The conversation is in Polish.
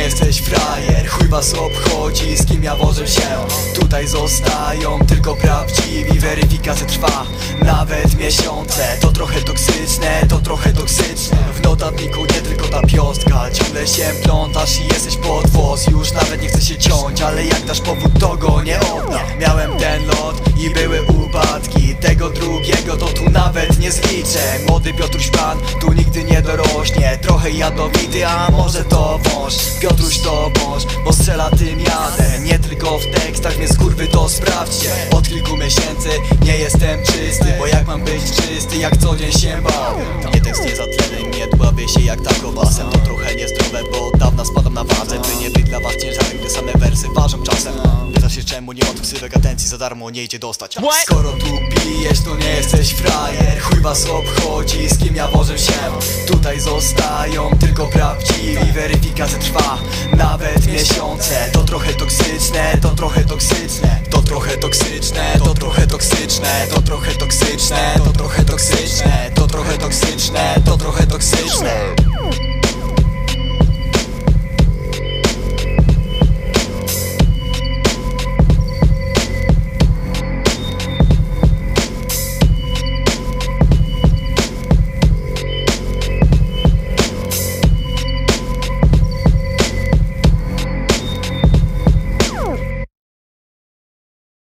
jesteś frajer Chuj was obchodzi, z kim ja wożę się. Tutaj zostają tylko prawdziwi Weryfikacja trwa nawet miesiące. To trochę toksyczne, to trochę toksyczne ta piostka Ciągle się plątasz i jesteś pod włos. Już nawet nie chce się ciąć, ale jak dasz powód to go nie odda Miałem ten lot i były upadki. Tego drugiego to tu nawet nie zliczę. Młody Piotruś Pan tu nigdy nie dorośnie. Trochę jadowity, a może to wąż. Piotruś to wąż, bo strzela tym jadę Nie tylko w tekstach, więc kurwy to sprawdźcie. Od kilku miesięcy nie jestem czysty Bo jak mam być czysty, jak co dzień się bawię. Nie tekst nie za tlenem, nie dławię się jak takowasem To trochę niezdrowe, bo od dawna spadam na wadze. By nie być dla was ciężarem, gdy same wersy ważą czasem. Pytasz się czemu nie tu ksywek atencji za darmo nie idzie dostać. Skoro tu pijesz, to nie jesteś frajer. Chuj was obchodzi, z kim ja wożę się. Tutaj zostają tylko prawdziwi. Weryfikacja trwa nawet miesiące. To trochę toksyczne, to trochę toksyczne. To trochę toksyczne, to trochę toksyczne To trochę toksyczne, to trochę toksyczne trochę toksyczne